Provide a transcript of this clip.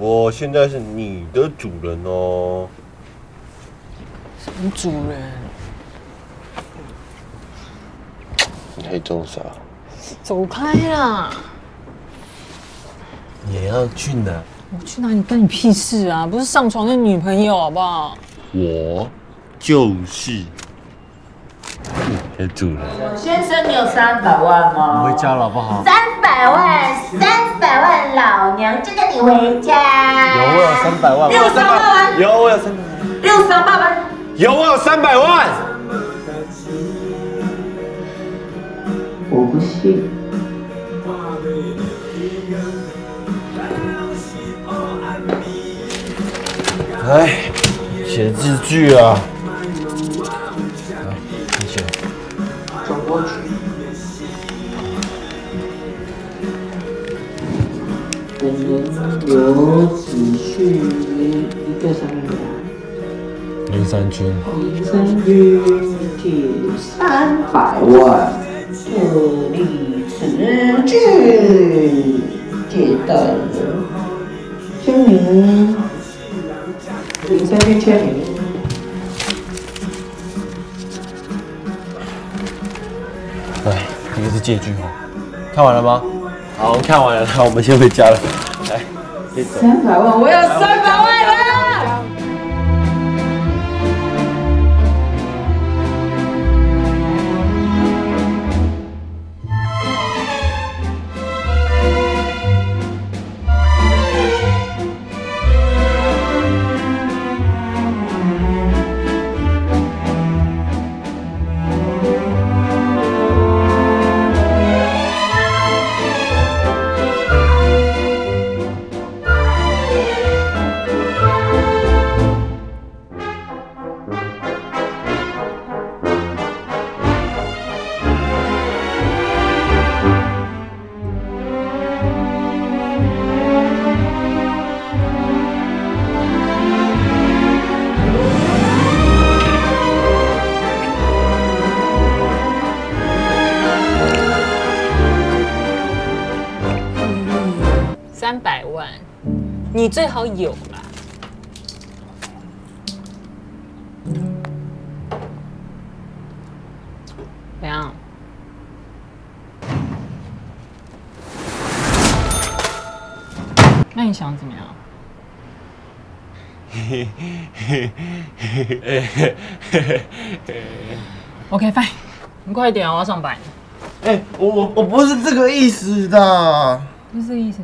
我现在是你的主人哦。什么主人？你还装傻？走开啦！你要去哪？我去哪里干你屁事啊？不是上床的女朋友好不好？我就是你的主人。先生，你有三百万吗？回家了，好不好？三百万，三百万，老娘就跟你回家。有，我有三百万。六三八万。有，我有三百万。六三八万。有，我有三百万。我不信。哎，写字句啊！来，你写。转过去。本人有子婿一个什么林三军。林三军借三百万，特立此据，借贷人签名。林三军签名。是借据哦。看完了吗？好，我看完了，那我们先回家了。来。三百万，我要三百万你最好有啦。怎样？那你想怎么样？嘿嘿嘿嘿嘿嘿 OK fine，你快一点啊，我要上班。哎，我我我不是这个意思的。不是这个意思。